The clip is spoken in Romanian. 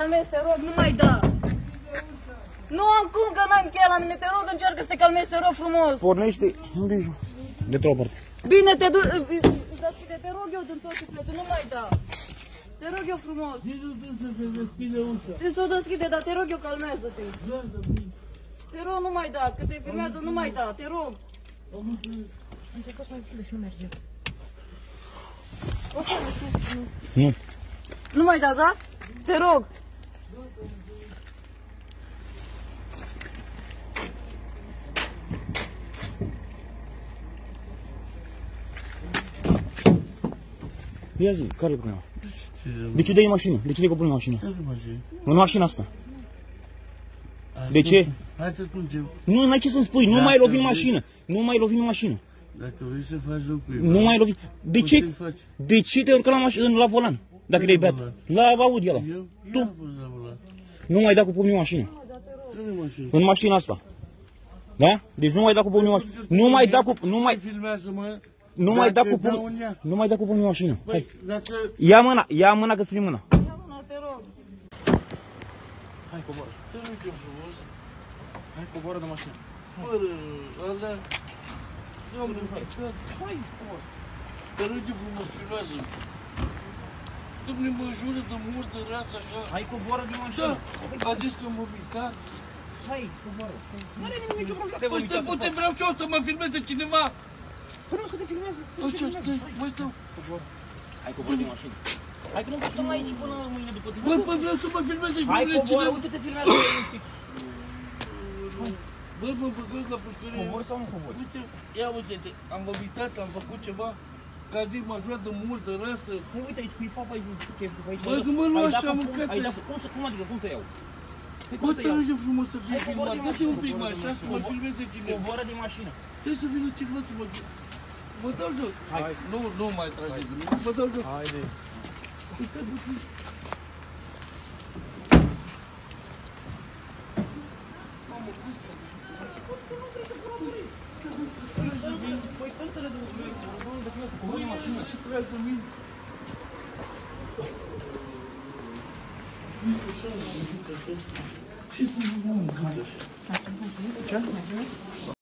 calmezi, te rog, nu mai da. Nu am cum că n-am cheia la mine, te rog, încearcă să te calmezi, te rog frumos. Pornește. Unde ești? De treaba parte. Bine, te duci, deschide, te rog eu din tot sufletul, nu mai da. Te rog eu frumos. Ține-l să te deschide ușa. Trebuie să o deschide, dar te rog eu, calmează-te. Te rog, nu mai da, că te filmează, nu mai da, te rog. Încercă să mai deschide și nu merge. O să nu. Nu. Nu mai da, da? Te rog. Ia zi, care e problema? De ce dai în mașină? De ce dai copilul în mașină? Care mașină? În mașina asta. Asta De ce? spun- Hai să spun ce. Nu, n-ai ce să-mi spui. Nu Dacă mai lovi în vrei- mașină. Nu mai lovi în mașină. Dacă vrei să faci lucruri. Nu mai lovi. De Cum ce? să-i faci? De ce te urcă la, mașină, la volan? Dacă te-ai beat. volan? La Audi ăla. Eu? Tu? Eu am fost la volan. Nu mai da cu pumnii în mașină. Care mașină? În mașina asta. Da? Deci nu mai da cu pumnii în mașină. Nu mai da cu... Nu mai... Se filmează, mă. Nu mai da Dacă cu dau pumnii... în ea. Nu mai da cu pumnii în mașină. Băi, Hai. dacă... Ia mâna. Ia mâna că-ți prin mâna. Ia mâna, te rog. Hai, coboară. Te rog eu frumos. Hai, coboară de mașină. Fără alea... Domnul, picat. Hai, Te rog eu frumos, filmează Domne, mă jură de mult de rasă așa. Hai, coboară din Da, mașină. a zis că m-a picat. Hai, coboară. Nu are nimeni nicio problemă. Păi stai, poate vreau și eu să mă filmeze cineva. Păi nu, că te filmează. Așa, stai, mai stau. Hai, coboară din mașină. Hai că nu stăm aici până mâine după tine. Băi, păi vreau să mă filmeze și Hai, mine coboară, cineva. uite, te filmează. nu știi. Bă, mă băgați la pușcărie. Cobori sau nu cobori? Uite, ia uite, am vomitat, am făcut ceva. Ca zi m-a jurat de mult, de rasă. Nu, uite, ai spui papa aici, nu știu ce, aici. Bă, că mă lua Ai dat așa, cu- mâncați Ai aici. dat, cum, să, cum adică, cum te iau? Păi Bă, cum te te iau? rog eu frumos să fii Hai, cobor filmat. din Dă-te mașină, un pic cobor mai din așa să mă mașină. filmeze cineva. Coboară din mașină. Trebuie să vină cineva să mă... Mă dau jos. Hai. Nu, nu mai trage de mine. Mă dau jos. Haide. Păi stai puțin. Păi cum să le duc? Băi, nu distrează mine. Nici așa, mă duc așa. Ce să mă mâncare?